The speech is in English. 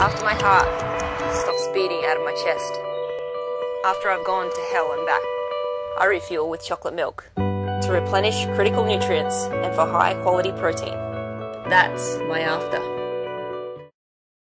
After my heart stops beating out of my chest. After I've gone to hell and back. I refuel with chocolate milk to replenish critical nutrients and for high quality protein. That's my after.